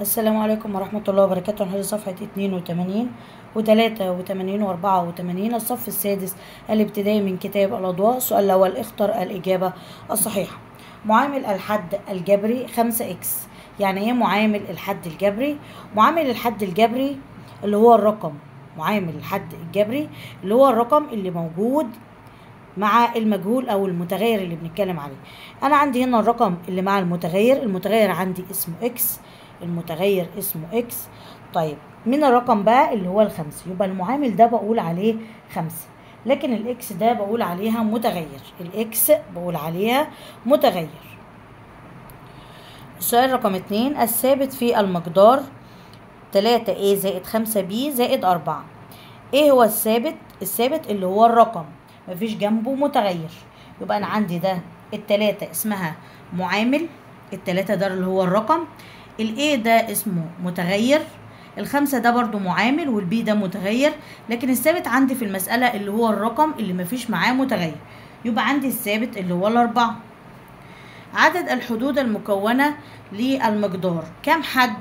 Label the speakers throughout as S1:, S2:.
S1: السلام عليكم ورحمة الله وبركاته. نحل صفحة اتنين وتمانين وتلاتة وتمانين وأربعة وتمانين الصف السادس الابتدائي من كتاب الأضواء السؤال الأول اختر الإجابة الصحيحة. معامل الحد الجبري خمسة إكس. يعني إيه معامل الحد الجبري؟ معامل الحد الجبري اللي هو الرقم. معامل الحد الجبري اللي هو الرقم اللي موجود مع المجهول أو المتغير اللي بنتكلم عليه. أنا عندي هنا الرقم اللي مع المتغير. المتغير عندي اسمه إكس. المتغير اسمه إكس طيب من الرقم بقى اللي هو الخمسة. يبقى المعامل ده بقول عليه خمسة. لكن ال x ده بقول عليها متغير. ال x بقول عليها متغير. السؤال رقم اتنين. الثابت في المقدار تلاتة a زائد خمسة b زائد أربعة. إيه هو الثابت؟ الثابت اللي هو الرقم. مفيش جنبه متغير. يبقى أنا عندي ده التلاتة اسمها معامل. التلاتة ده اللي هو الرقم. الايه ده اسمه متغير الخمسة ده برضو معامل والبي ده متغير لكن الثابت عندي في المسألة اللي هو الرقم اللي مفيش معاه متغير. يبقى عندي الثابت اللي هو الأربعة. عدد الحدود المكونة للمقدار. كم حد؟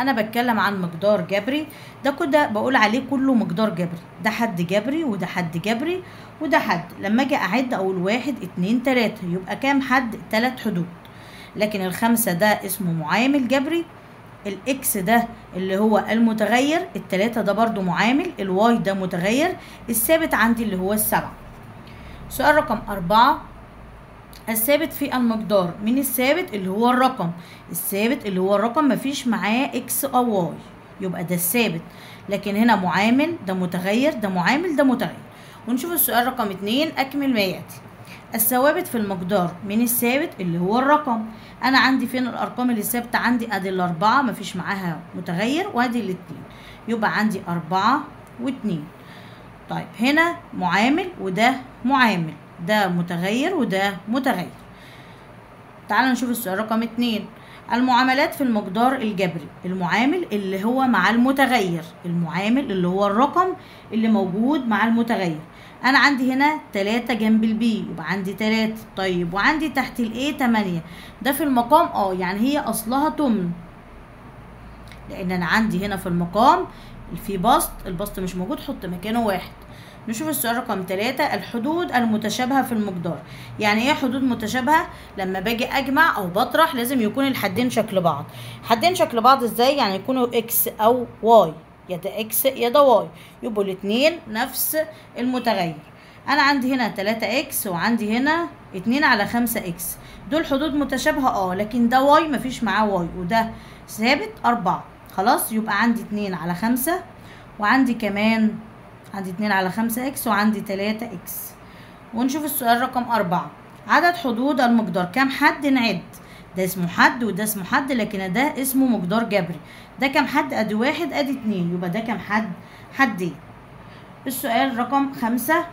S1: أنا بتكلم عن مقدار جبري. ده كده بقول عليه كله مقدار جبري. ده حد جبري وده حد جبري وده حد. لما أجي أعد أقول واحد اتنين تلاتة يبقى كام حد؟ تلات حدود. لكن الخمسة ده اسمه معامل جبري ال X ده اللي هو المتغير التلاتة ده برضو معامل ال Y ده متغير الثابت عندي اللي هو السبعة. سؤال رقم أربعة الثابت في المقدار من الثابت اللي هو الرقم الثابت اللي هو الرقم مفيش معاه X أو Y يبقى ده الثابت. لكن هنا معامل ده متغير ده معامل ده متغير. ونشوف السؤال رقم اتنين أكمل ما ياتي الثوابت في المقدار. من الثابت؟ اللي هو الرقم. أنا عندي فين الأرقام اللي ثابتة؟ عندي أدي الأربعة مفيش معاها متغير وأدي الاتنين. يبقى عندي أربعة واتنين. طيب هنا معامل وده معامل. ده متغير وده متغير. تعالوا نشوف السؤال. رقم اتنين. المعاملات في المقدار الجبري. المعامل اللي هو مع المتغير. المعامل اللي هو الرقم اللي موجود مع المتغير. أنا عندي هنا تلاتة جنب البي يبقى عندي تلاتة. طيب وعندي تحت الايه تمانية. ده في المقام آه يعني هي أصلها تمن. لأن أنا عندي هنا في المقام في بسط البسط مش موجود حط مكانه واحد. نشوف السؤال رقم ثلاثة الحدود المتشابهة في المقدار. يعني إيه حدود متشابهة؟ لما باجي أجمع أو بطرح لازم يكون الحدين شكل بعض. حدين شكل بعض إزاي؟ يعني يكونوا إكس أو واي يا ده إكس يا ده واي يبقوا الاتنين نفس المتغير. أنا عندي هنا 3 X وعندي هنا 2 على 5 X دول حدود متشابهة آه لكن ده Y مفيش معاه Y وده ثابت أربعة. خلاص يبقى عندي 2 على 5 وعندي كمان عندي اتنين على خمسة X وعندي تلاتة X ونشوف السؤال رقم أربعة. عدد حدود المقدار كام؟ حد نعد. ده اسمه حد وده اسمه حد لكن ده اسمه مقدار جبري. ده كام حد؟ ادي واحد ادي اتنين. يبقى ده كام حد؟ حدين. السؤال رقم خمسة.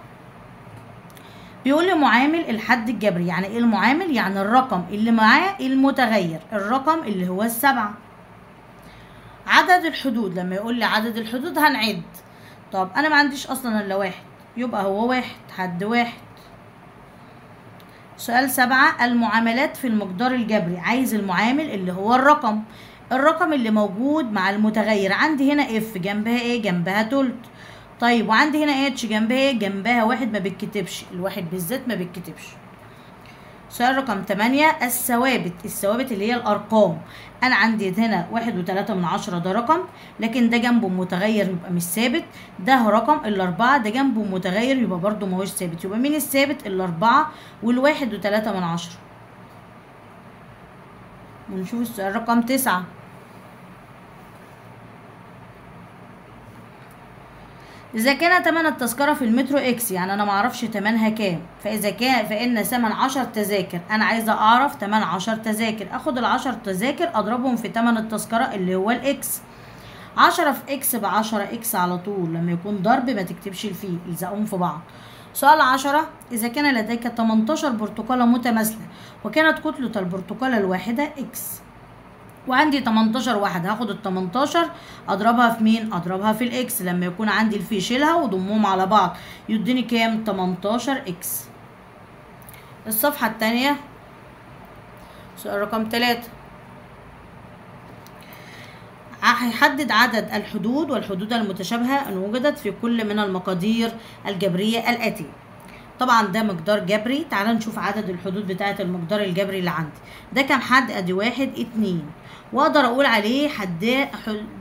S1: بيقول لي معامل الحد الجبري يعني إيه المعامل؟ يعني الرقم اللي معاه المتغير الرقم اللي هو السبعة. عدد الحدود لما يقول لي عدد الحدود هنعد. طب أنا ما عنديش أصلا إلا واحد يبقى هو واحد حد واحد. سؤال سبعة المعاملات في المقدار الجبري عايز المعامل اللي هو الرقم. الرقم اللي موجود مع المتغير عندي هنا F جنبها إيه جنبها تلت. طيب وعندي هنا H جنبها إيه جنبها واحد ما بيتكتبش الواحد بالذات ما بيتكتبش. سؤال رقم 8 الثوابت الثوابت اللي هي الأرقام. أنا عندي هنا واحد وتلاتة من عشرة ده رقم لكن ده جنبه متغير يبقى مش ثابت ده رقم الأربعة ده جنبه متغير يبقى برضو ماهوش ثابت. يبقى مين الثابت؟ الأربعة والواحد وتلاتة من عشرة. ونشوف السؤال رقم تسعة. إذا كان تمن التذكرة في المترو X يعني أنا معرفش تمنها كام. فإذا كان فإن ثمن عشر تذاكر. أنا عايزة أعرف تمن عشر تذاكر. أخد العشر تذاكر أضربهم في تمن التذكرة اللي هو ال X عشرة في X بعشرة X على طول. لما يكون ضرب ما تكتبش الفي الزقهم في بعض. سؤال عشرة إذا كان لديك 18 برتقالة متماثلة وكانت كتلة البرتقالة الواحدة X وعندي 18 واحد هاخد ال 18 اضربها في مين؟ اضربها في ال X. لما يكون عندي الفي شيلها وضمهم على بعض. يديني كام؟ 18 X. الصفحة التانية. سؤال رقم 3 هيحدد عدد الحدود والحدود المتشابهة إن وجدت في كل من المقادير الجبرية الآتية. طبعا ده مقدار جبري. تعال نشوف عدد الحدود بتاعة المقدار الجبري اللي عندي. ده كام حد؟ أدي واحد اتنين. وأقدر أقول عليه حد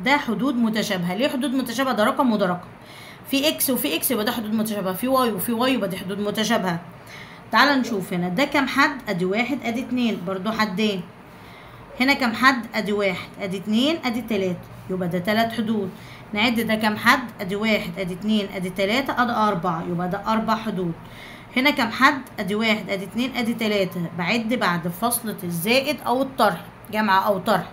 S1: ده حدود متشابهة. ليه حدود متشابهة؟ ده رقم وده رقم. في X وفي X يبقى ده حدود متشابهة. في Y وفي Y يبقى دي حدود متشابهة. تعال نشوف هنا. ده كام حد؟ أدي واحد أدي اتنين. برضو حدين. هنا كام حد؟ أدي واحد. أدي اتنين أدي تلاتة. يبقى ده تلات حدود. نعد ده كام حد؟ أدي واحد أدي اتنين أدي تلاتة أدي أربعة. يبقى ده أربع حدود. هنا كام حد؟ أدي واحد أدي اتنين أدي تلاتة. بعد بعد فصلة الزائد أو الطرح جمع أو طرح.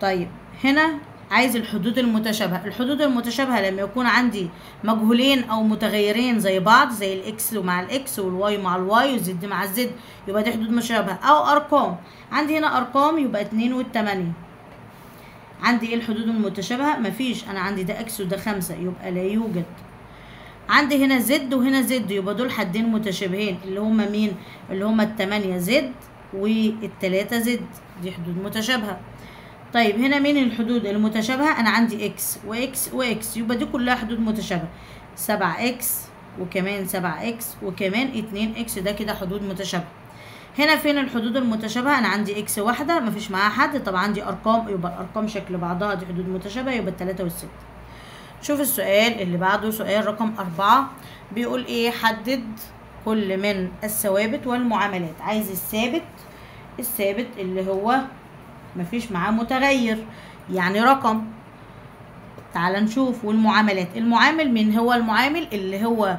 S1: طيب هنا عايز الحدود المتشابهة. الحدود المتشابهة لما يكون عندي مجهولين أو متغيرين زي بعض زي الاكس مع الاكس والواي مع الواي والزد مع الزد يبقى دي حدود متشابهة. أو أرقام. عندي هنا أرقام يبقى اتنين والتمانية. عندي إيه الحدود المتشابهة؟ مفيش. أنا عندي ده X وده خمسة يبقى لا يوجد. عندي هنا Z وهنا Z يبقى دول حدين متشابهين اللي هما مين؟ اللي هما التمانية Z والتلاتة Z. دي حدود متشابهة. طيب هنا مين الحدود المتشابهة؟ أنا عندي إكس وإكس وإكس يبقى دي كلها حدود متشابهة. سبعة إكس وكمان سبعة إكس وكمان اتنين إكس ده كده حدود متشابهة. هنا فين الحدود المتشابهة؟ أنا عندي X واحدة مفيش معاها حد. طبعا عندي أرقام يبقى الأرقام شكل بعضها دي حدود متشابهة يبقى التلاتة والستة. شوف السؤال اللي بعده سؤال رقم أربعة. بيقول إيه؟ حدد كل من الثوابت والمعاملات. عايز الثابت الثابت اللي هو مفيش معاه متغير. يعني رقم. تعال نشوف. والمعاملات. المعامل من هو؟ المعامل اللي هو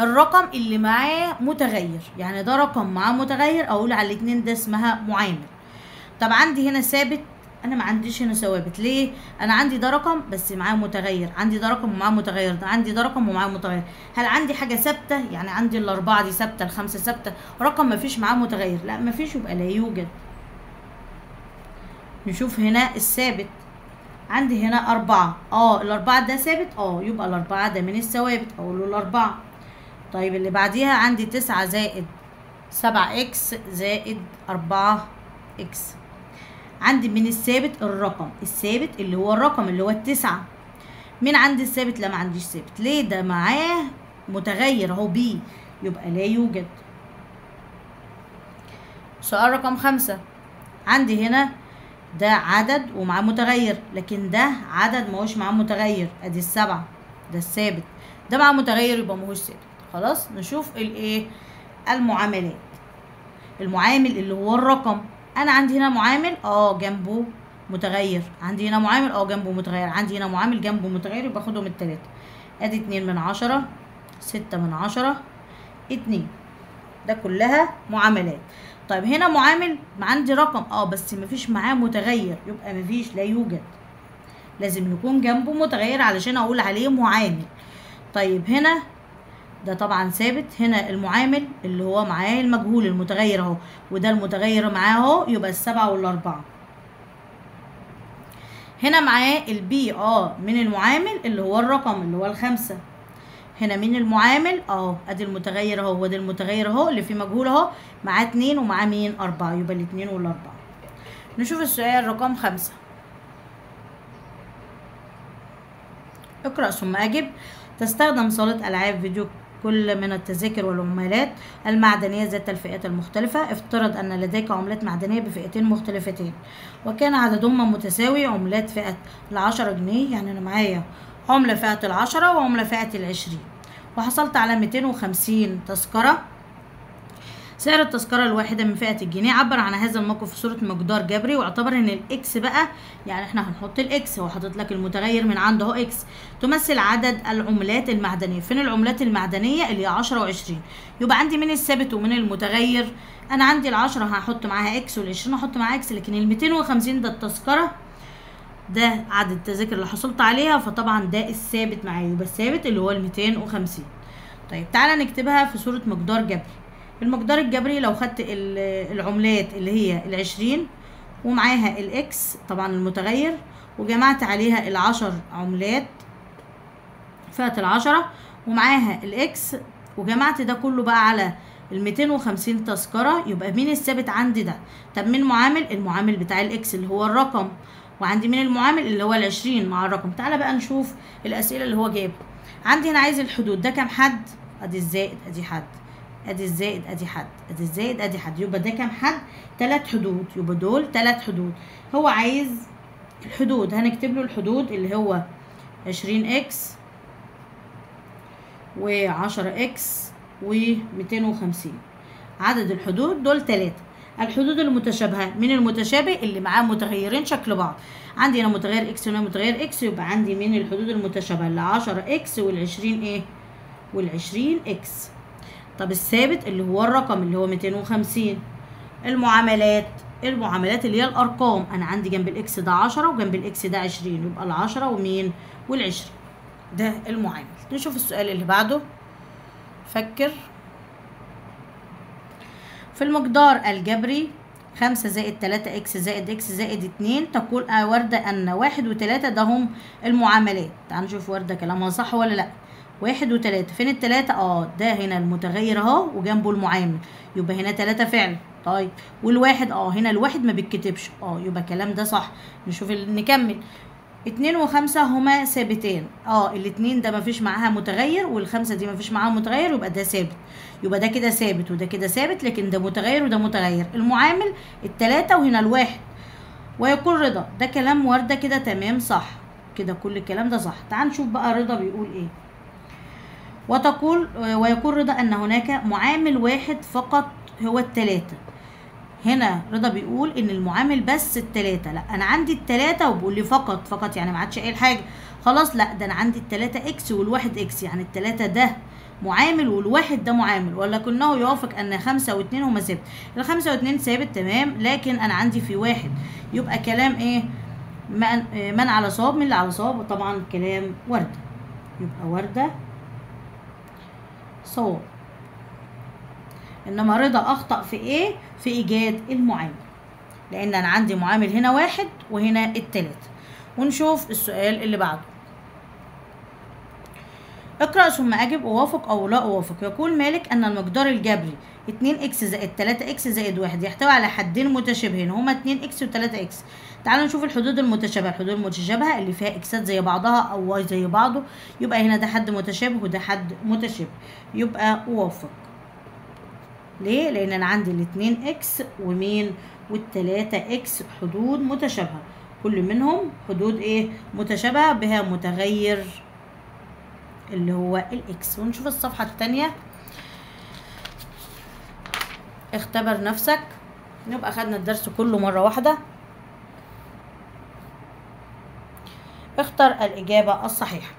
S1: الرقم اللي معاه متغير. يعني ده رقم معاه متغير أقول على الاتنين ده اسمها معامل. طب عندي هنا ثابت أنا ما عنديش هنا ثوابت. ليه؟ أنا عندي ده رقم بس معاه متغير. عندي ده رقم ومعاه متغير. ده عندي ده رقم ومعاه متغير. هل عندي حاجة ثابتة؟ يعني عندي الأربعة دي ثابتة الخمسة ثابتة. رقم ما فيش معاه متغير. لا ما فيش يبقى لا يوجد. نشوف هنا الثابت. عندي هنا أربعة. آه الأربعة ده ثابت؟ آه يبقى الأربعة ده من الثوابت. أقول له الأربعة. طيب اللي بعديها عندي تسعة زائد سبعة X زائد أربعة X. عندي من الثابت الرقم الثابت اللي هو الرقم اللي هو التسعة. مين عندي الثابت؟ لا ما عنديش ثابت. ليه؟ ده معاه متغير أهو B يبقى لا يوجد. سؤال رقم خمسة. عندي هنا ده عدد ومعاه متغير لكن ده عدد ماهوش معاه متغير. أدي السبعة ده الثابت. ده معاه متغير يبقى ماهوش ثابت. خلاص نشوف الايه؟ المعاملات. المعامل اللي هو الرقم. أنا عندي هنا معامل؟ آه جنبه متغير. عندي هنا معامل؟ آه جنبه متغير. عندي هنا معامل جنبه متغير يبقى باخدهم التلاتة. أدي اتنين من عشرة ستة من عشرة اتنين. ده كلها معاملات. طيب هنا معامل عندي رقم. آه بس مفيش معاه متغير. يبقى مفيش لا يوجد. لازم يكون جنبه متغير علشان أقول عليه معامل. طيب هنا ده طبعا ثابت. هنا المعامل اللي هو معاه المجهول المتغير اهو وده المتغير معاه اهو يبقى السبعة والأربعة. هنا معاه البي آه من المعامل اللي هو الرقم اللي هو الخمسة. هنا مين المعامل اهو ادي المتغير اهو وادي المتغير اهو اللي فيه مجهول اهو معاه اتنين ومعاه مين؟ أربعة يبقى الاتنين والأربعة. نشوف السؤال رقم خمسة. اقرأ ثم أجب. تستخدم صالة ألعاب فيديو كل من التذاكر والعملات المعدنية ذات الفئات المختلفة. افترض أن لديك عملات معدنية بفئتين مختلفتين وكان عددهما متساوي عملات فئة العشرة جنيه يعني أنا معايا عملة فئة العشرة وعملة فئة العشرين وحصلت على ميتين وخمسين تذكرة سعر التذكرة الواحدة من فئة الجنيه عبر عن هذا الموقف في صورة مقدار جبري واعتبر إن ال X بقى يعني إحنا هنحط ال X هو حاطط لك المتغير من عنده أهو X. تمثل عدد العملات المعدنية. فين العملات المعدنية؟ اللي هي عشرة وعشرين. يبقى عندي من الثابت ومن المتغير. أنا عندي العشرة هحط معاها X والعشرين هحط معاها X لكن الميتين وخمسين ده التذكرة. ده عدد التذاكر اللي حصلت عليها فطبعا ده الثابت معايا. يبقى الثابت اللي هو الميتين وخمسين. طيب تعالى نكتبها في صورة مقدار جبري. المقدار الجبري لو خدت العملات اللي هي العشرين ومعاها ال x طبعا المتغير وجمعت عليها العشر عملات فئة العشرة ومعاها ال x وجمعت ده كله بقى على الميتين وخمسين تذكرة يبقى مين الثابت عندي ده؟ طب مين معامل المعامل بتاع ال x اللي هو الرقم. وعندي من المعامل؟ اللي هو العشرين مع الرقم. تعالى بقى نشوف الأسئلة اللي هو جايبها. عندي هنا عايز الحدود. ده كام حد؟ أدي الزائد أدي حد. أدي الزائد أدي حد. أدي الزائد أدي حد. يبقى ده كام حد؟ تلات حدود. يبقى دول تلات حدود. هو عايز الحدود. هنكتب له الحدود اللي هو عشرين إكس وعشرة إكس وميتين وخمسين. عدد الحدود دول تلاتة. الحدود المتشابهة. من المتشابه اللي معاه متغيرين شكل بعض. عندي هنا متغير إكس وهنا متغير إكس يبقى عندي من الحدود المتشابهة اللي عشرة إكس والعشرين إيه؟ والعشرين إكس. طب الثابت اللي هو الرقم اللي هو ميتين وخمسين. المعاملات المعاملات اللي هي الأرقام. أنا عندي جنب الاكس ده عشرة وجنب الاكس ده عشرين يبقى العشرة ومين؟ والعشرين ده المعامل. نشوف السؤال اللي بعده. فكر. في المقدار الجبري خمسة زائد تلاتة إكس زائد إكس زائد اتنين تقول آه وردة أن واحد وتلاتة ده هم المعاملات. تعال نشوف وردة كلامها صح ولا لأ. واحد وتلاتة. فين التلاتة؟ آه ده هنا المتغير أهو وجنبه المعامل. يبقى هنا تلاتة فعل طيب والواحد؟ آه هنا الواحد ما بيتكتبش. آه يبقى الكلام ده صح. نشوف نكمل. اتنين وخمسة هما ثابتين. آه الاتنين ده مفيش معاها متغير والخمسة دي مفيش معاها متغير يبقى ده ثابت. يبقى ده كده ثابت وده كده ثابت لكن ده متغير وده متغير. المعامل التلاتة وهنا الواحد. ويكون رضا. ده كلام وردة كده تمام صح. كده كل الكلام ده صح. تعال نشوف بقى رضا بيقول إيه. وتقول ويكون رضا أن هناك معامل واحد فقط هو التلاتة. هنا رضا بيقول إن المعامل بس التلاتة. لأ أنا عندي التلاتة وبيقول لي فقط فقط يعني ما عادش قايل حاجة. خلاص لأ ده أنا عندي التلاتة إكس والواحد إكس يعني التلاتة ده معامل والواحد ده معامل. ولكنه يوافق أن خمسة واتنين هما ثابت. الخمسة واتنين ثابت تمام لكن أنا عندي في واحد. يبقى كلام إيه؟ من على صواب من اللي على صواب وطبعا كلام وردة. يبقى وردة صواب إنما رضا أخطأ في إيه؟ في إيجاد المعامل. لأن أنا عندي معامل هنا واحد وهنا التلاتة. ونشوف السؤال اللي بعده. اقرأ ثم أجب أوافق أو لا أوافق. يقول مالك أن المقدار الجبري 2 إكس زائد 3 إكس زائد 1 يحتوي على حدين متشابهين هما 2 إكس و3 إكس. تعالوا نشوف الحدود المتشابهة. الحدود المتشابهة اللي فيها إكسات زي بعضها أو y زي بعضه. يبقى هنا ده حد متشابه وده حد متشابه. يبقى أوافق. ليه؟ لأن أنا عندي الاتنين x ومين؟ والتلاتة x حدود متشابهة. كل منهم حدود إيه؟ متشابهة بها متغير. اللي هو ال x ونشوف الصفحة التانية. اختبر نفسك. نبقى خدنا الدرس كله مرة واحدة. اختر الإجابة الصحيحة.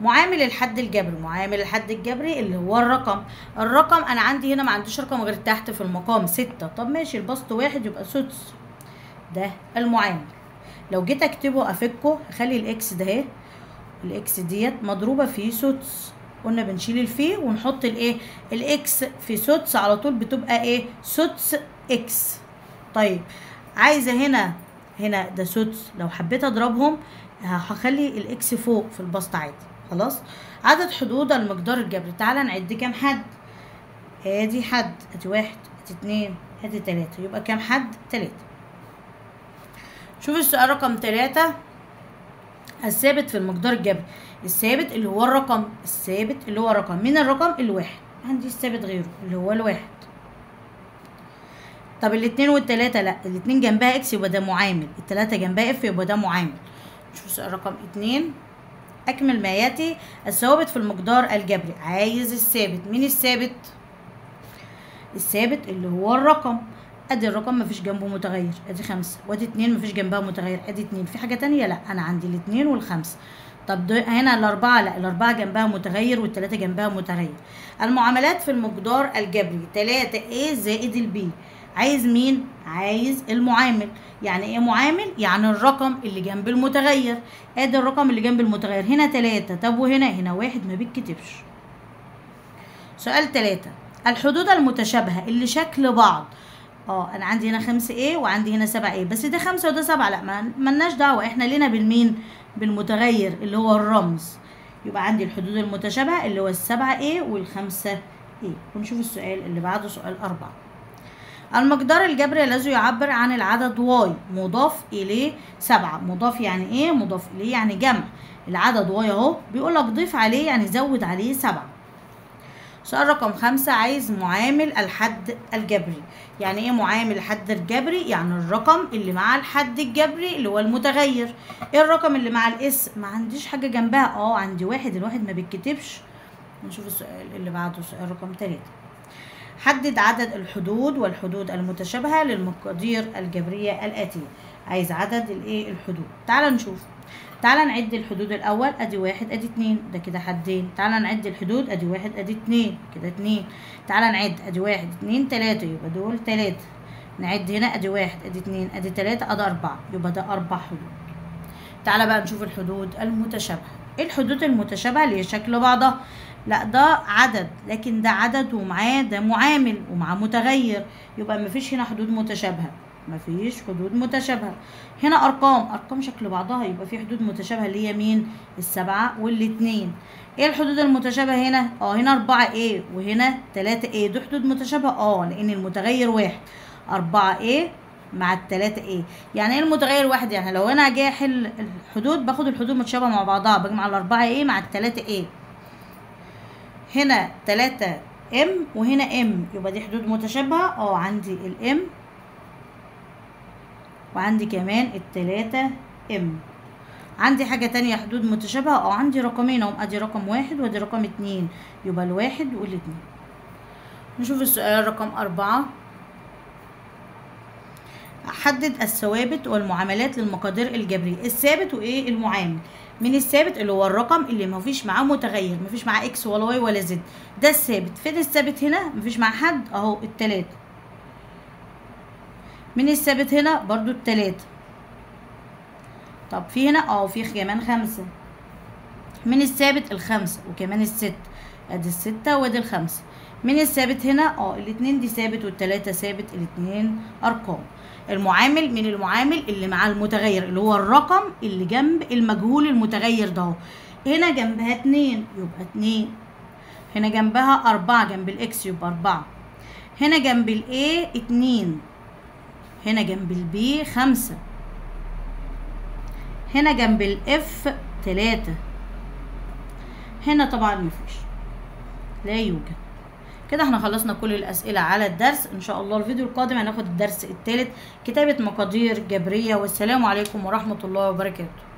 S1: معامل الحد الجبري. معامل الحد الجبري اللي هو الرقم. الرقم أنا عندي هنا ما عنديش رقم غير تحت في المقام. ستة. طب ماشي البسط واحد يبقى سدس ده المعامل. لو جيت أكتبه أفكه أخلي الاكس ده اهي الاكس ديت مضروبة في سدس قلنا بنشيل الفي ونحط الايه؟ ال x في سدس على طول بتبقى إيه؟ سدس x. طيب عايزة هنا هنا ده سدس لو حبيت اضربهم هخلي الاكس فوق في البسط عادي. خلاص؟ عدد حدود المقدار الجبري. تعالى نعد كام حد؟ ادي حد ادي واحد ادي اتنين ادي تلاتة. يبقى كام حد؟ تلاتة. شوف السؤال رقم تلاتة. الثابت في المقدار الجبري الثابت اللي هو الرقم الثابت اللي هو الرقم. من الرقم؟ الواحد. ما عنديش ثابت غيره اللي هو الواحد. طب الاتنين والتلاتة لا الاتنين جنبها x يبقى ده معامل التلاتة جنبها f يبقى ده معامل. شوف السؤال رقم اتنين. أكمل ما يأتي. الثوابت في المقدار الجبري. عايز الثابت. مين الثابت؟ الثابت اللي هو الرقم. أدي الرقم مفيش جنبه متغير. أدي خمسة. وأدي اتنين مفيش جنبها متغير. أدي اتنين. في حاجة تانية؟ لا أنا عندي الاتنين والخمسة. طب هنا الأربعة؟ لا الأربعة جنبها متغير والتلاتة جنبها متغير. المعاملات في المقدار الجبري. تلاتة A زائد البي عايز مين؟ عايز المعامل. يعني إيه معامل؟ يعني الرقم اللي جنب المتغير. أدي الرقم اللي جنب المتغير. هنا تلاتة. طب وهنا؟ هنا واحد ما بيتكتبش. سؤال تلاتة. الحدود المتشابهة اللي شكل بعض آه أنا عندي هنا خمسة إيه وعندي هنا سبعة إيه بس ده خمسة وده سبعة. لا ما ملناش دعوة. إحنا لينا بالمين؟ بالمتغير اللي هو الرمز. يبقى عندي الحدود المتشابهة اللي هو السبعة a والخمسة a ونشوف السؤال اللي بعده سؤال أربعة. المقدار الجبري الذي يعبر عن العدد y. مضاف إليه سبعة. مضاف يعني إيه؟ مضاف إليه يعني جمع. العدد y أهو بيقول لك ضيف عليه يعني زود عليه سبعة. سؤال رقم خمسة عايز معامل الحد الجبري. يعني إيه معامل الحد الجبري؟ يعني الرقم اللي مع الحد الجبري اللي هو المتغير. إيه الرقم اللي مع الإس؟ ما عنديش حاجة جنبها. آه عندي واحد الواحد ما بيتكتبش. نشوف السؤال اللي بعده سؤال رقم تلاتة. حدد عدد الحدود والحدود المتشابهة للمقادير الجبرية الآتية. عايز عدد الإيه؟ الحدود. تعال نشوف. تعال نعد الحدود الأول أدي واحد أدي اتنين. ده كده حدين. تعال نعد الحدود أدي واحد أدي اتنين. كده اتنين. تعال نعد أدي واحد اتنين تلاتة. يبقى دول تلاتة. نعد هنا أدي واحد أدي اتنين أدي تلاتة أدي أربعة. يبقى ده أربع حدود. تعال بقى نشوف الحدود المتشابهة. إيه الحدود المتشابهة؟ اللي هي شكل بعضها. لا ده عدد. لكن ده عدد ومعاه ده معامل ومعاه متغير. يبقى مفيش هنا حدود متشابهة. مفيش حدود متشابهة. هنا أرقام أرقام شكل بعضها يبقى في حدود متشابهة اللي هي مين؟ السبعة والاتنين. إيه الحدود المتشابهة هنا؟ آه هنا أربعة إيه وهنا تلاتة إيه دي حدود متشابهة؟ آه لأن المتغير واحد. أربعة a مع التلاتة a يعني إيه المتغير واحد؟ يعني لو أنا جاي أحل الحدود باخد الحدود متشابهة مع بعضها. بجمع الأربعة a مع التلاتة a هنا تلاتة m وهنا m يبقى دي حدود متشابهة؟ آه عندي ال m وعندي كمان التلاتة m عندي حاجة تانية حدود متشابهة آه عندي رقمين اهم أدي رقم واحد وأدي رقم اتنين يبقى الواحد والاتنين. نشوف السؤال رقم أربعة. حدد الثوابت والمعاملات للمقادير الجبرية الثابت وإيه؟ المعامل. من الثابت اللي هو الرقم اللي ما فيش معاه متغير ما فيش معاه إكس ولا واي ولا زد ده الثابت. فين الثابت هنا؟ ما فيش معاه حد أهو التلاتة. من الثابت هنا برضو التلاتة. طب في هنا آه في كمان خمسة. من الثابت الخمسة وكمان الستة أدي الستة وأدي الخمسة. من الثابت هنا آه الاتنين دي ثابت والتلاتة ثابت الاتنين أرقام. المعامل من المعامل اللي مع المتغير اللي هو الرقم اللي جنب المجهول المتغير ده. هنا جنبها اتنين يبقى اتنين. هنا جنبها أربعة جنب ال x يبقى أربعة. هنا جنب ال a اتنين. هنا جنب ال b خمسة. هنا جنب الإف تلاتة. هنا طبعا مفيش لا يوجد. كده إحنا خلصنا كل الأسئلة على الدرس. إن شاء الله الفيديو القادم هناخد الدرس الثالث كتابة مقادير جبرية. والسلام عليكم ورحمة الله وبركاته.